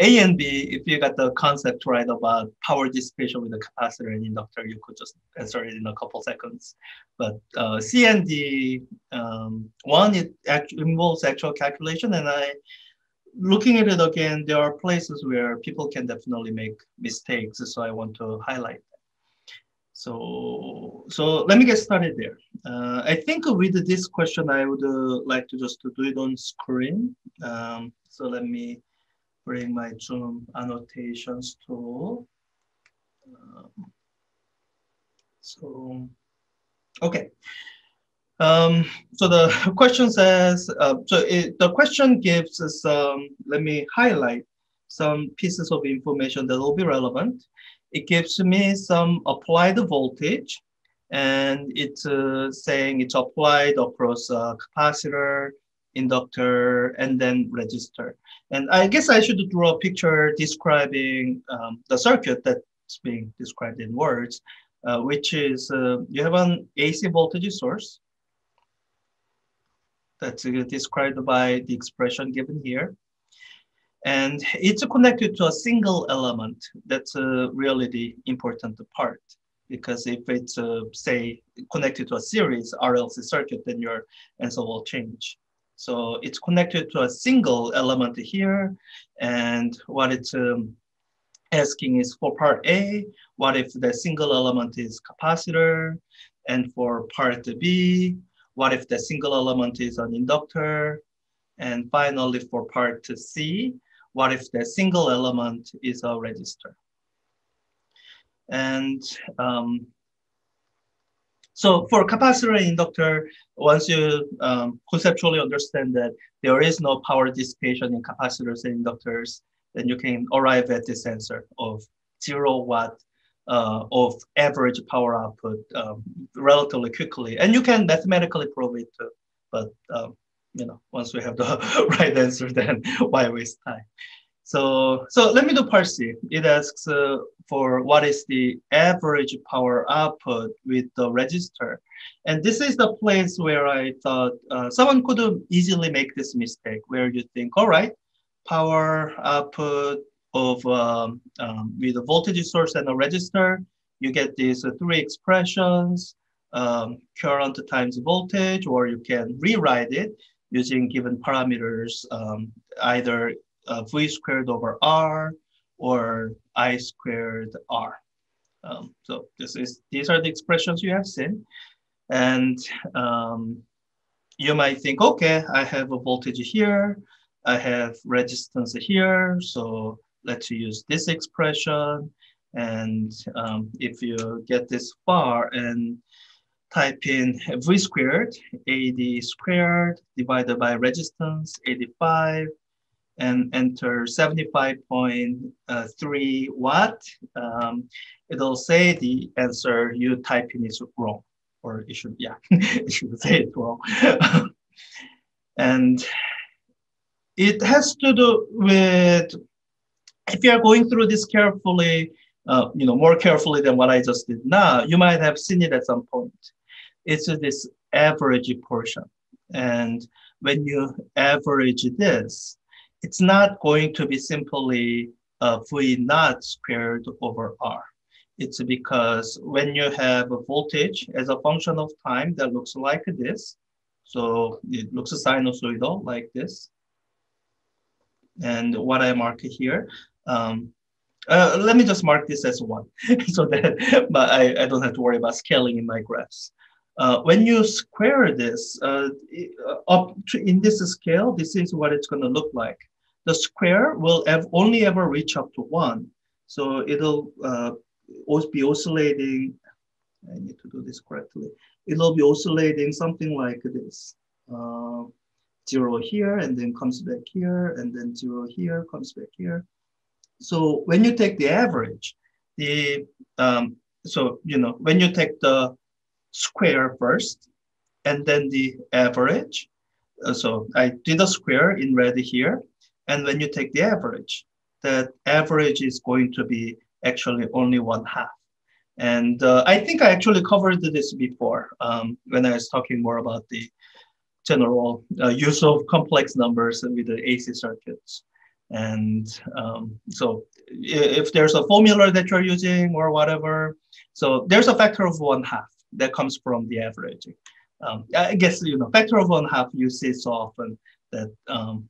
A and B, if you got the concept right about power dissipation with the capacitor and inductor, you could just answer it in a couple seconds. But uh, C and D, um, one, it actually involves actual calculation. And I, looking at it again, there are places where people can definitely make mistakes. So I want to highlight so, so let me get started there. Uh, I think with this question, I would uh, like to just to do it on screen. Um, so let me bring my Zoom annotations tool. Um, so, okay. Um, so the question says, uh, so it, the question gives us, um, let me highlight some pieces of information that will be relevant it gives me some applied voltage and it's uh, saying it's applied across a capacitor, inductor, and then resistor. And I guess I should draw a picture describing um, the circuit that's being described in words, uh, which is uh, you have an AC voltage source that's described by the expression given here. And it's connected to a single element. That's uh, really the important part. Because if it's, uh, say, connected to a series RLC circuit, then your answer will change. So it's connected to a single element here. And what it's um, asking is for part A, what if the single element is capacitor? And for part B, what if the single element is an inductor? And finally, for part C, what if the single element is a resistor? And um, so for capacitor and inductor, once you um, conceptually understand that there is no power dissipation in capacitors and inductors, then you can arrive at this answer of zero watt uh, of average power output um, relatively quickly. And you can mathematically prove it too, but um, you know, once we have the right answer, then why waste time? So, so let me do part C. It asks uh, for what is the average power output with the resistor. And this is the place where I thought uh, someone could easily make this mistake where you think, all right, power output of um, um, with a voltage source and a resistor, you get these uh, three expressions, um, current times voltage, or you can rewrite it using given parameters, um, either uh, v squared over r or i squared r. Um, so this is these are the expressions you have seen. And um, you might think, okay, I have a voltage here, I have resistance here, so let's use this expression. And um, if you get this far and type in V squared, AD squared divided by resistance, 85, and enter 75.3 watt, um, it'll say the answer you type in is wrong, or it should, yeah, it should say it wrong. and it has to do with, if you are going through this carefully, uh, you know, more carefully than what I just did now, you might have seen it at some point it's this average portion. And when you average this, it's not going to be simply uh, V naught squared over R. It's because when you have a voltage as a function of time that looks like this, so it looks a sinusoidal like this. And what I mark here, um, uh, let me just mark this as one so that but I, I don't have to worry about scaling in my graphs. Uh, when you square this uh, uh up in this scale, this is what it's going to look like. The square will have only ever reach up to one. So it'll uh, be oscillating. I need to do this correctly. It'll be oscillating something like this. Uh, zero here and then comes back here and then zero here comes back here. So when you take the average, the um, so you know when you take the square first, and then the average. Uh, so I did a square in red here. And when you take the average, that average is going to be actually only one half. And uh, I think I actually covered this before um, when I was talking more about the general uh, use of complex numbers with the AC circuits. And um, so if there's a formula that you're using or whatever, so there's a factor of one half that comes from the averaging. Um, I guess, you know, factor of one half you see so often that um,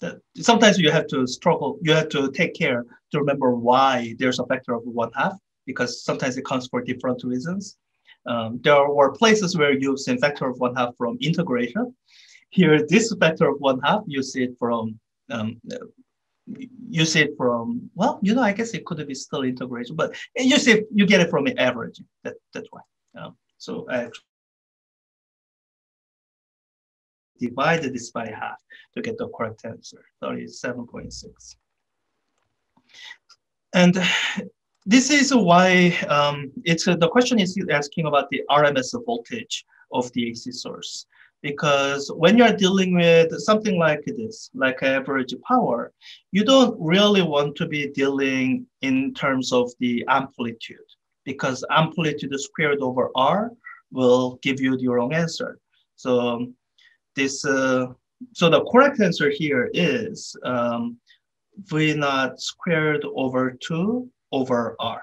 that sometimes you have to struggle, you have to take care to remember why there's a factor of one half because sometimes it comes for different reasons. Um, there were places where you've seen factor of one half from integration. Here, this factor of one half, you see it from, um, you see it from, well, you know, I guess it could be still integration, but you see, you get it from average. That, that's why. Um, so I divided this by half to get the correct answer, 37.6. And this is why um, it's uh, the question is asking about the RMS voltage of the AC source. Because when you're dealing with something like this, like average power, you don't really want to be dealing in terms of the amplitude because amplitude squared over R will give you the wrong answer. So this, uh, so the correct answer here is um, V naught squared over two over R.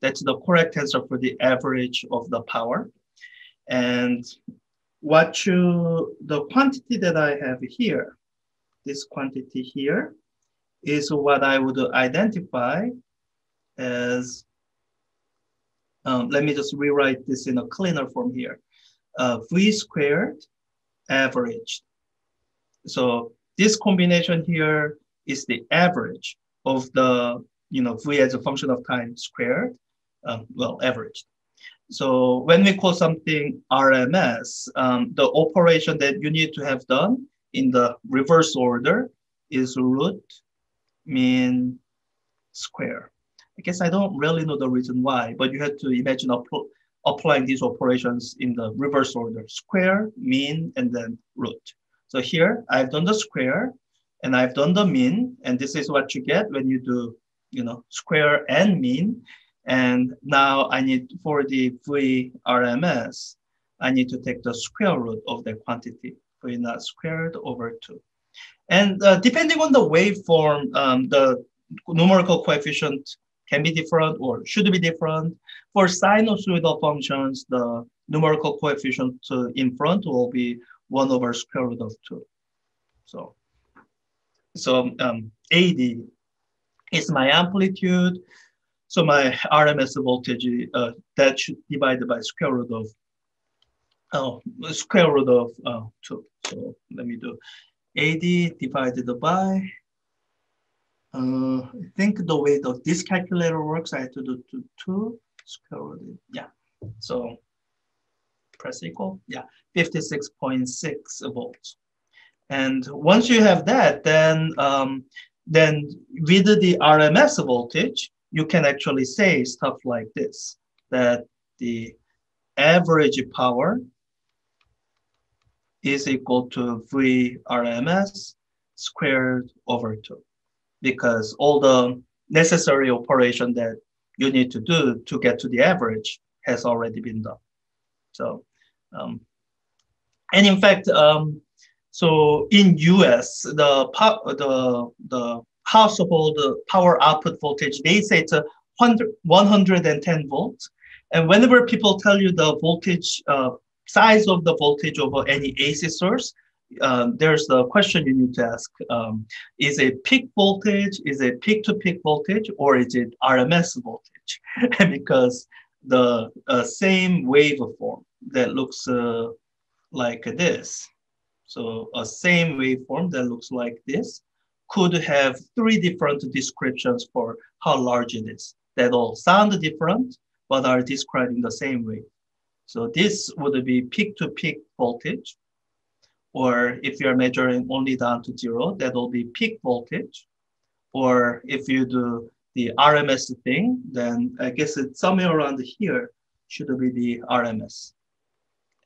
That's the correct answer for the average of the power. And what you, the quantity that I have here, this quantity here, is what I would identify as, um, let me just rewrite this in a cleaner form here. Uh, v squared average. So this combination here is the average of the you know, v as a function of time squared, um, well, averaged. So when we call something RMS, um, the operation that you need to have done in the reverse order is root mean square. I guess I don't really know the reason why, but you have to imagine applying these operations in the reverse order, square, mean, and then root. So here I've done the square and I've done the mean, and this is what you get when you do you know, square and mean. And now I need, for the V RMS, I need to take the square root of the quantity, V naught squared over two. And uh, depending on the waveform, um, the numerical coefficient can be different or should be different. For sinusoidal functions, the numerical coefficient in front will be one over square root of two. So, so um, AD is my amplitude. So my RMS voltage, uh, that should divide by square root of, oh, square root of uh, two. So let me do AD divided by, uh, I think the way that this calculator works, I have to do two, two square root, yeah. So press equal, yeah, 56.6 volts. And once you have that, then um, then with the RMS voltage, you can actually say stuff like this, that the average power is equal to V RMS squared over two, because all the necessary operation that you need to do to get to the average has already been done. So, um, and in fact, um, so in US, the the the household power output voltage, they say it's a 110 volts. And whenever people tell you the voltage uh, size of the voltage over any AC source, um, there's the question you need to ask. Um, is it peak voltage, is it peak to peak voltage, or is it RMS voltage? because the uh, same waveform that looks uh, like this so a same waveform that looks like this could have three different descriptions for how large it is that all sound different, but are describing the same way. So this would be peak to peak voltage, or if you're measuring only down to zero, that will be peak voltage. Or if you do the RMS thing, then I guess it's somewhere around here should be the RMS.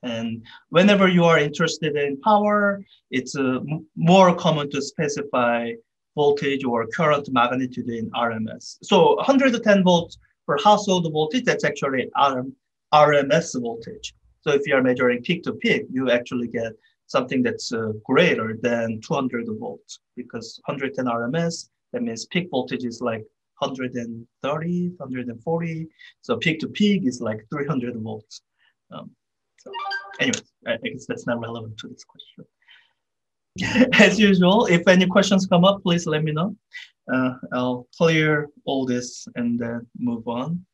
And whenever you are interested in power, it's uh, more common to specify voltage or current magnitude in RMS. So 110 volts per household voltage, that's actually RM, RMS voltage. So if you are measuring peak to peak, you actually get something that's uh, greater than 200 volts because 110 RMS, that means peak voltage is like 130, 140. So peak to peak is like 300 volts. Um, so anyways, I guess that's not relevant to this question. As usual, if any questions come up, please let me know. Uh, I'll clear all this and then move on.